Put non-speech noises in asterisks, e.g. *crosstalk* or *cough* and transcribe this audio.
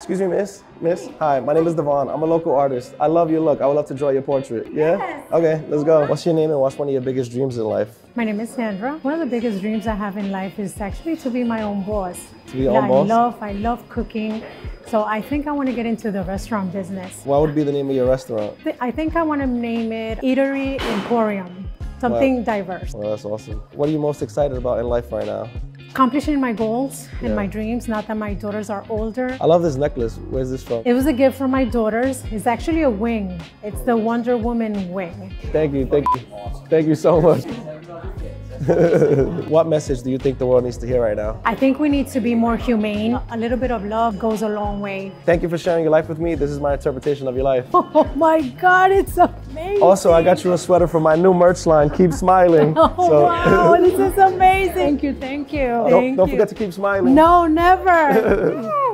Excuse me, miss. Miss. Hi, my name is Devon. I'm a local artist. I love your look. I would love to draw your portrait. Yeah? Yes. Okay, let's go. What's your name and what's one of your biggest dreams in life? My name is Sandra. One of the biggest dreams I have in life is actually to be my own boss. To be your yeah, own boss? I love, I love cooking. So I think I want to get into the restaurant business. What would be the name of your restaurant? I think I want to name it Eatery Emporium. Something diverse. Well, that's awesome. What are you most excited about in life right now? Accomplishing my goals and Yeah. my dreams, not that my daughters are older. I love this necklace. Where's this from? It was a gift from my daughters. It's actually a wing. It's the Wonder Woman wing. Thank you, thank you. Thank you so much. *laughs* what message do you think the world needs to hear right now? I think we need to be more humane. A little bit of love goes a long way. Thank you for sharing your life with me. This is my interpretation of your life. *laughs* Oh my God, it's amazing. Also, I got you a sweater from my new merch line, Keep Smiling. *laughs* Oh wow, this is *laughs* amazing. Thank you, thank you. don't, Thank don't you. forget to keep smiling. No, never. *laughs*